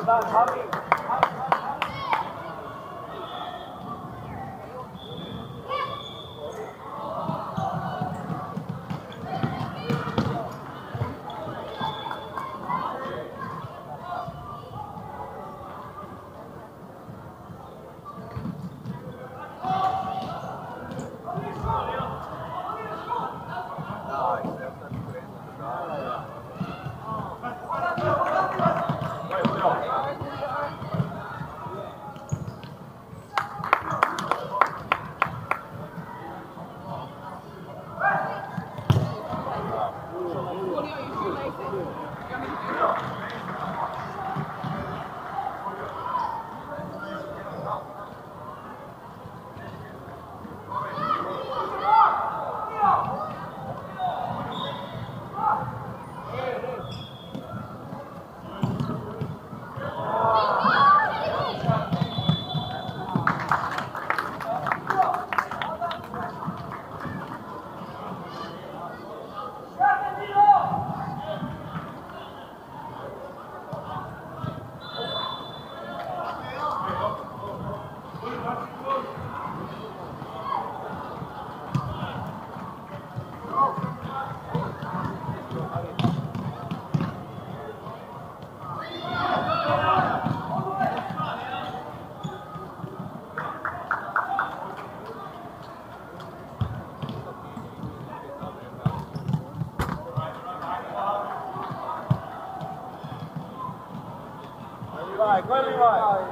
about hockey. Levi, go Levi.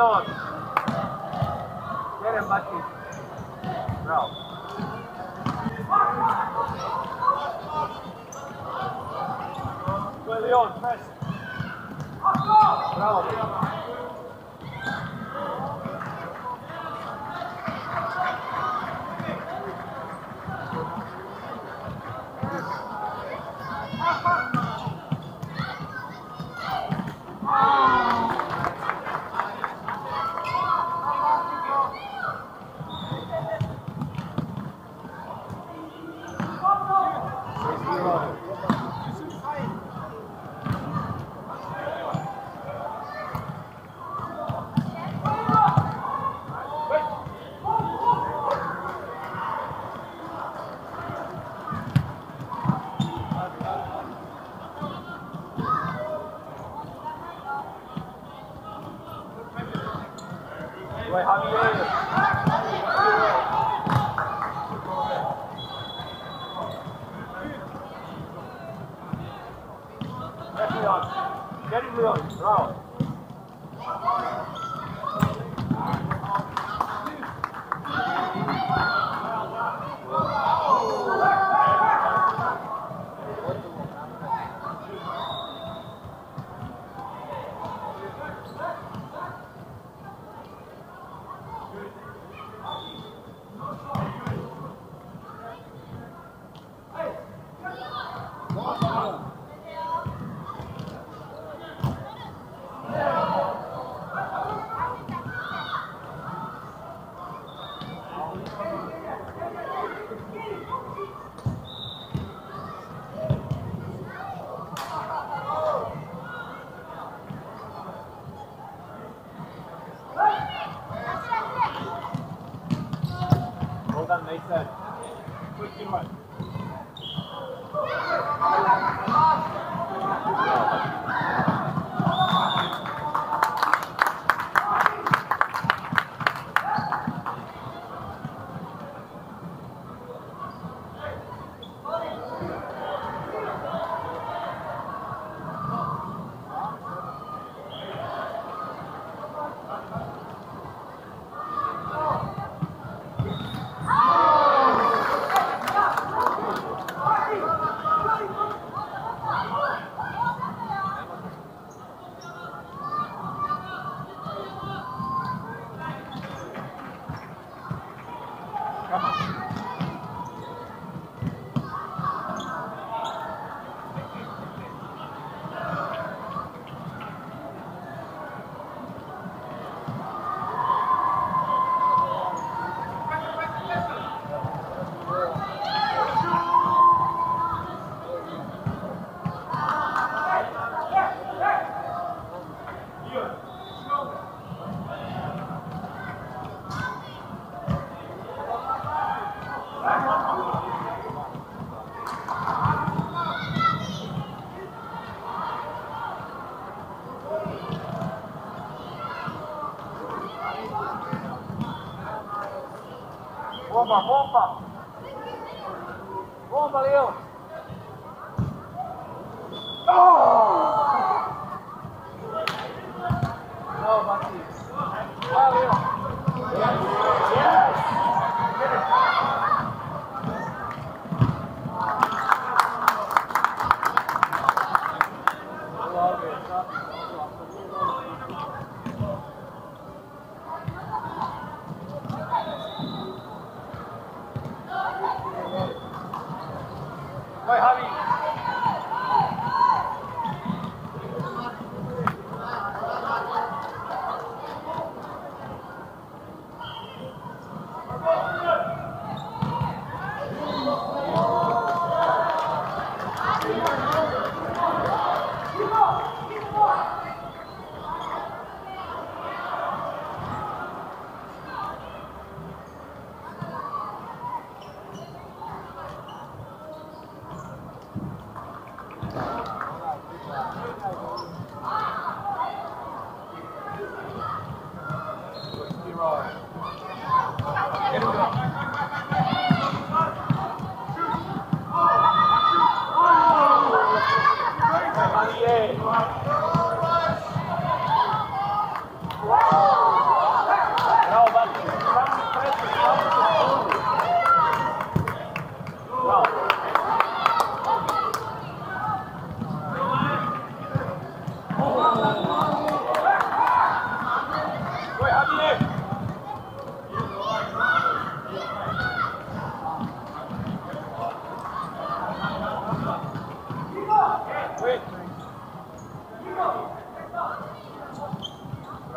melhor.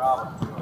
Bravo.